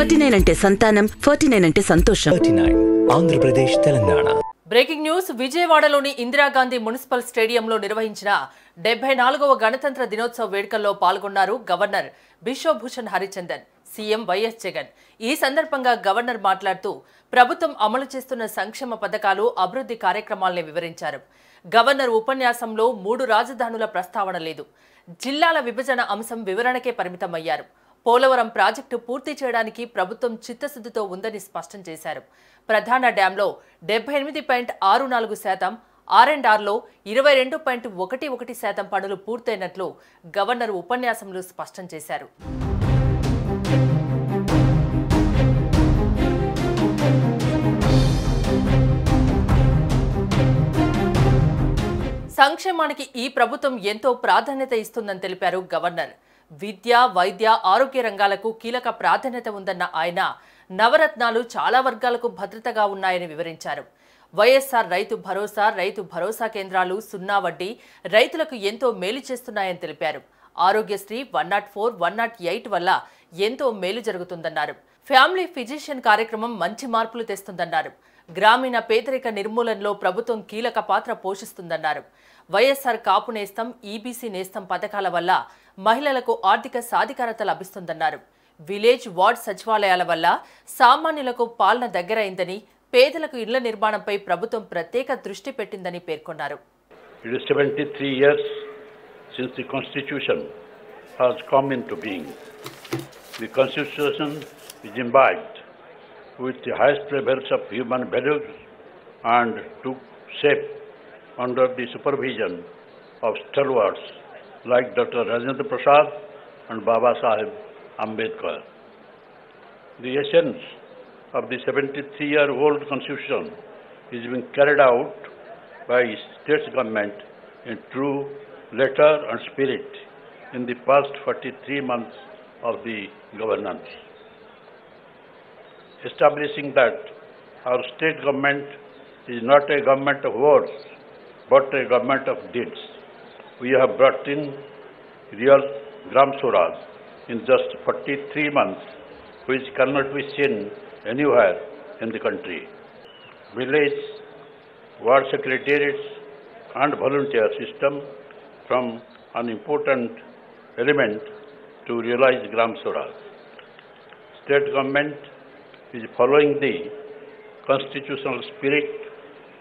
Forty nine అంటే సంతానం forty nine అంటే సంతోషం. ఆంధ్రప్రదేశ్ తెలంగాణ. బ్రేకింగ్ న్యూస్ విజయవాడలోని ఇందిరాగాంధీ మున్సిపల్ స్టేడియంలో నిర్వహించిన డెబ్బై నాలుగవ గణతంత్ర దినోత్సవ వేడుకల్లో పాల్గొన్నారు governor Biswabhusan Harichandan CM YS Jagan. ఈ సందర్భంగా గవర్నర్ మాట్లాడుతూ ప్రభుత్వం అమలు చేస్తున్న సంక్షేమ పథకాలు అభివృద్ధి కార్యక్రమాల్ని వివరించారు. గవర్నర్ ఉపన్యాసంలో మూడు రాజధానుల ప్రస్తావన లేదు. జిల్లాల విభజన అంశం వివరణకే పరిమితమయ్యారు. పోలవరం ప్రాజెక్టు పూర్తి చేయడానికి ప్రభుత్వం చిత్తశుద్ధితో ఉందని స్పష్టం చేశారు. ప్రధాన డ్యాంలో డెబ్బై ఎనిమిది పాయింట్ ఆరు నాలుగు శాతం ఆర్ అండ్ ఆర్లో ఇరవై రెండు పాయింట్ ఒకటి ఒకటి శాతం పనులు పూర్తయినట్లు గవర్నర్ ఉపన్యాసంలో స్పష్టం చేశారు. సంక్షేమానికి ఈ ప్రభుత్వం ఎంతో ప్రాధాన్యత ఇస్తుందని తెలిపారు గవర్నర్. విద్య వైద్య ఆరోగ్య రంగాలకు కీలక ప్రాధాన్యత ఉందన్న ఆయన నవరత్నాలు చాలా వర్గాలకు భద్రతగా ఉన్నాయని వివరించారు. వైఎస్ఆర్ రైతు భరోసా రైతు భరోసా కేంద్రాలు సున్నా వడ్డీ రైతులకు ఎంతో మేలు చేస్తున్నాయని తెలిపారు. Aarogyasri one nought four one nought eight వల్ల ఎంతో మేలు జరుగుతుందన్నారు. ఫ్యామిలీ ఫిజిషియన్ కార్యక్రమం మంచి మార్పులు తెస్తుందన్నారు. గ్రామీణ పేదరిక నిర్మూలనలో ప్రభుత్వం కీలక పాత్ర పోషిస్తుందన్నారు. వైఎస్ఆర్ కాపు నేస్తం ఈబీసీ నేస్తం పథకాల వల్ల మహిళలకు ఆర్థిక సాధికారత లభిస్తుందన్నారు. విలేజ్ వార్డ్ సచివాలయాల వల్ల సామాన్యులకు పాలన దగ్గరైందని పేదలకు ఇళ్ళ నిర్మాణంపై ప్రభుత్వం ప్రత్యేక దృష్టి పెట్టిందని పేర్కొన్నారు. With the highest levels of human values and to shape under the supervision of stalwarts like Dr. Rajendra Prasad and Baba Sahib Ambedkar. The essence of the 73-year-old Constitution is being carried out by state government in true letter and spirit in the past 43 months of the governance. Establishing that our state government is not a government of words, but a government of deeds. We have brought in real Gram Swaraj in just 43 months, which cannot be seen anywhere in the country. Village, ward secretariats and volunteer system from an important element to realize Gram Swaraj. State government is following the constitutional spirit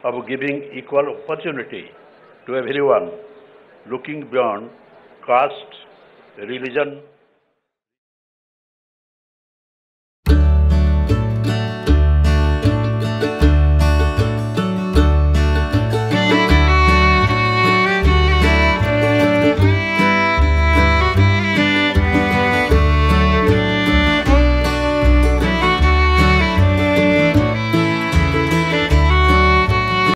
of giving equal opportunity to everyone, looking beyond caste, religion,